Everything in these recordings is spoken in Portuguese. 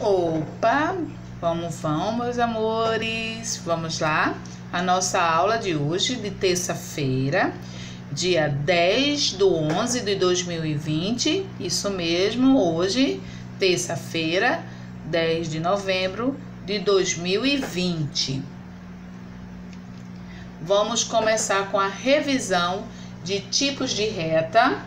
Opa, vamos, vamos, meus amores. Vamos lá. A nossa aula de hoje, de terça-feira, dia 10 do 11 de 2020. Isso mesmo, hoje, terça-feira, 10 de novembro de 2020. Vamos começar com a revisão de tipos de reta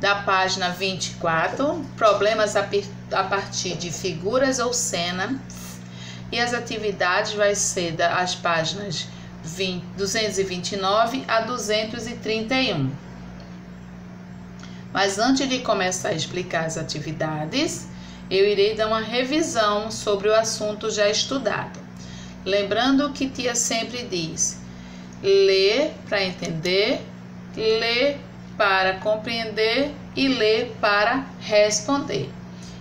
da página 24, problemas a, a partir de figuras ou cena, e as atividades vai ser das páginas 20, 229 a 231. Mas antes de começar a explicar as atividades, eu irei dar uma revisão sobre o assunto já estudado. Lembrando que tia sempre diz: ler para entender, ler para compreender e ler para responder.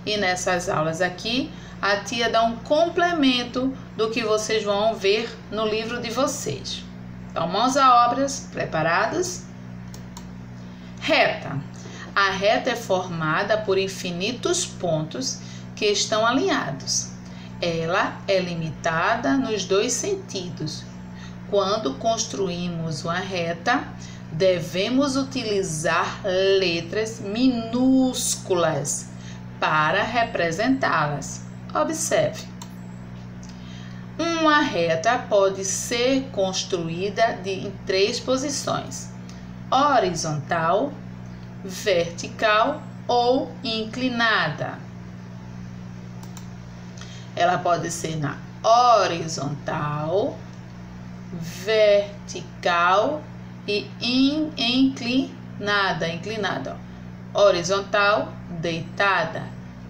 E nessas aulas aqui, a tia dá um complemento do que vocês vão ver no livro de vocês. Então, mãos a obras, preparados? Reta. A reta é formada por infinitos pontos que estão alinhados. Ela é limitada nos dois sentidos. Quando construímos uma reta, devemos utilizar letras minúsculas para representá-las. Observe. Uma reta pode ser construída de, em três posições: horizontal, vertical ou inclinada. Ela pode ser na horizontal, vertical e in, inclinada, inclinada, ó. horizontal, deitada,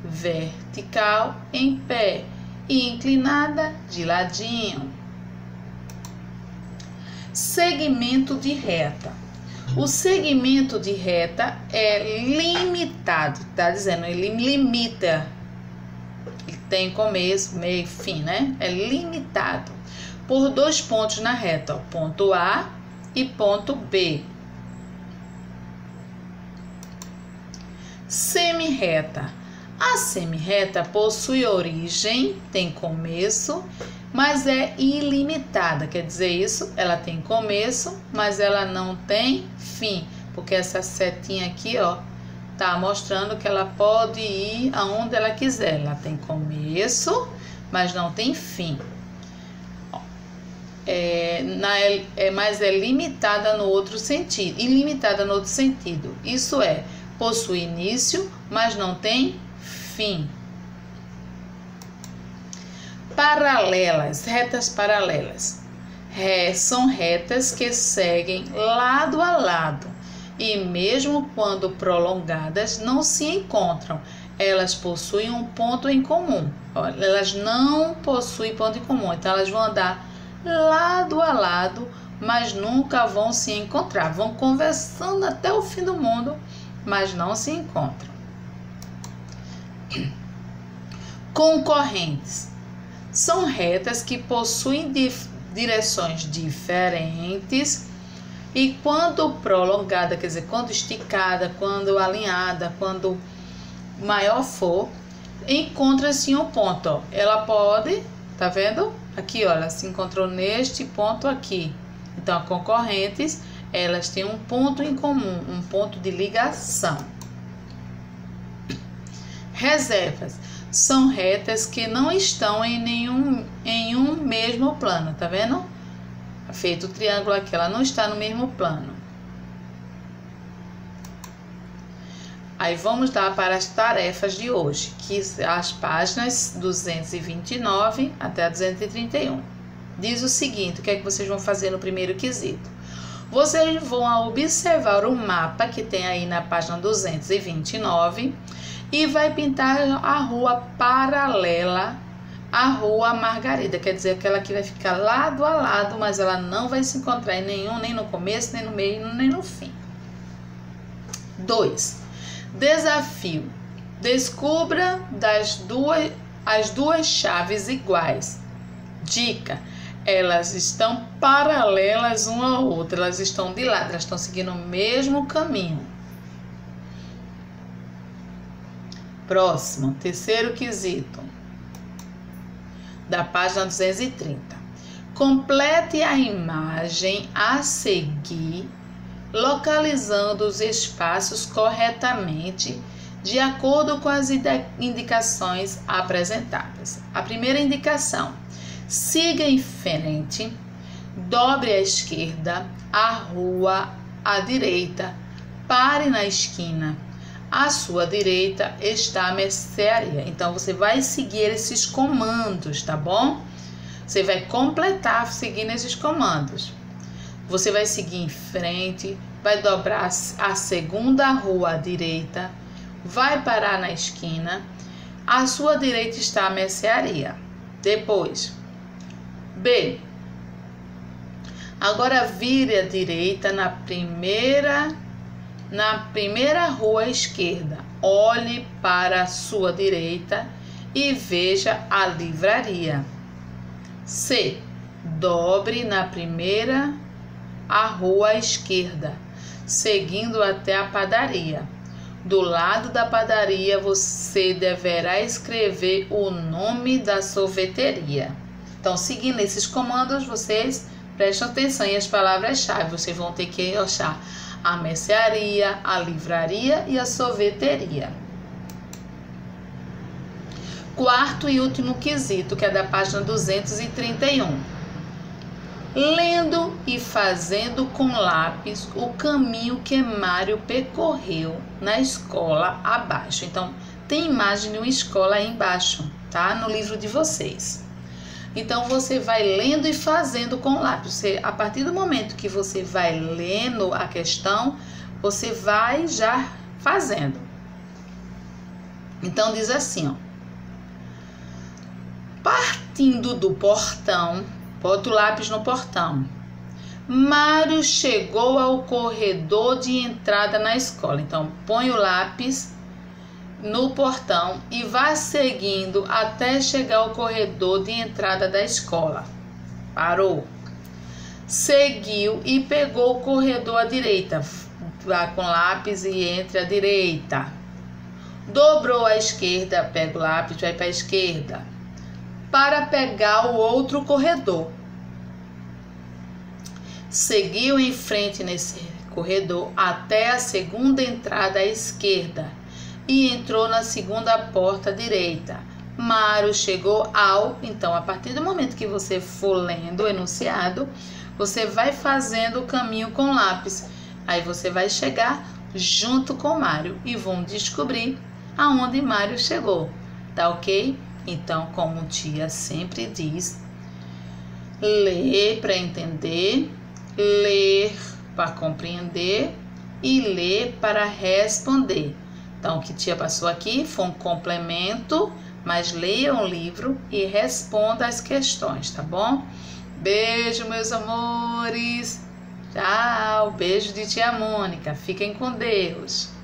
vertical, em pé e inclinada de ladinho. Segmento de reta. O segmento de reta é limitado, tá dizendo, ele limita. Ele tem começo, meio, fim, né? É limitado por dois pontos na reta, ó, ponto A e ponto B. Semirreta. A semirreta possui origem, tem começo, mas é ilimitada. Quer dizer isso? Ela tem começo, mas ela não tem fim, porque essa setinha aqui, ó, tá mostrando que ela pode ir aonde ela quiser. Ela tem começo, mas não tem fim é, na, é, mas é limitada no outro sentido, ilimitada no outro sentido. Isso é, possui início, mas não tem fim. Paralelas, retas paralelas. É, são retas que seguem lado a lado e, mesmo quando prolongadas, não se encontram. Elas possuem um ponto em comum. Elas não possuem ponto em comum, então elas vão andar lado a lado, mas nunca vão se encontrar. Vão conversando até o fim do mundo, mas não se encontram. Concorrentes são retas que possuem direções diferentes e quando prolongada, quer dizer, quando esticada, quando alinhada, quando maior for, encontra-se um ponto. Ó. Ela pode, tá vendo? Aqui, olha, se encontrou neste ponto aqui. Então, concorrentes, elas têm um ponto em comum, um ponto de ligação. Reservas são retas que não estão em nenhum em um mesmo plano, tá vendo? Feito o triângulo aqui, ela não está no mesmo plano. Aí vamos dar para as tarefas de hoje, que as páginas 229 até 231. Diz o seguinte: o que é que vocês vão fazer no primeiro quesito? Vocês vão observar o mapa que tem aí na página 229 e vai pintar a rua paralela à rua Margarida, quer dizer, aquela que vai ficar lado a lado, mas ela não vai se encontrar em nenhum, nem no começo, nem no meio, nem no fim. 2. Desafio: descubra das duas, as duas chaves iguais. Dica: elas estão paralelas uma à outra, elas estão de lado, elas estão seguindo o mesmo caminho. Próximo, terceiro quesito, da página 230. Complete a imagem a seguir, localizando os espaços corretamente de acordo com as indicações apresentadas. A primeira indicação: siga em frente, dobre à esquerda, a rua à direita, pare na esquina. À sua direita está a mercearia. Então você vai seguir esses comandos, tá bom? Você vai completar seguindo esses comandos. Você vai seguir em frente, vai dobrar a segunda rua à direita, vai parar na esquina. À sua direita está a mercearia. Depois, B. Agora vire à direita na primeira na primeira rua à esquerda. Olhe para a sua direita e veja a livraria. C. Dobre na primeira a rua à esquerda, seguindo até a padaria. Do lado da padaria, você deverá escrever o nome da sorveteria. Então, seguindo esses comandos, vocês prestam atenção em as palavras-chave. Vocês vão ter que achar a mercearia, a livraria e a sorveteria. Quarto e último quesito, que é da página 231 lendo e fazendo com lápis o caminho que Mário percorreu na escola abaixo. Então, tem imagem de uma escola aí embaixo, tá? No livro de vocês. Então, você vai lendo e fazendo com lápis. Você, a partir do momento que você vai lendo a questão, você vai já fazendo. Então, diz assim, ó. Partindo do portão, Bota o lápis no portão. Mário chegou ao corredor de entrada na escola. Então, põe o lápis no portão e vá seguindo até chegar ao corredor de entrada da escola. Parou. Seguiu e pegou o corredor à direita. Vá com lápis e entre à direita. Dobrou à esquerda, pega o lápis, vai para a esquerda para pegar o outro corredor. Seguiu em frente nesse corredor até a segunda entrada à esquerda e entrou na segunda porta à direita. Mário chegou ao. Então, a partir do momento que você for lendo o enunciado, você vai fazendo o caminho com lápis. Aí você vai chegar junto com Mário e vão descobrir aonde Mário chegou. Tá ok? Então, como tia sempre diz, ler para entender, ler para compreender e ler para responder. Então, o que tia passou aqui foi um complemento, mas leia o livro e responda as questões, tá bom? Beijo, meus amores. Tchau. Beijo de tia Mônica. Fiquem com Deus.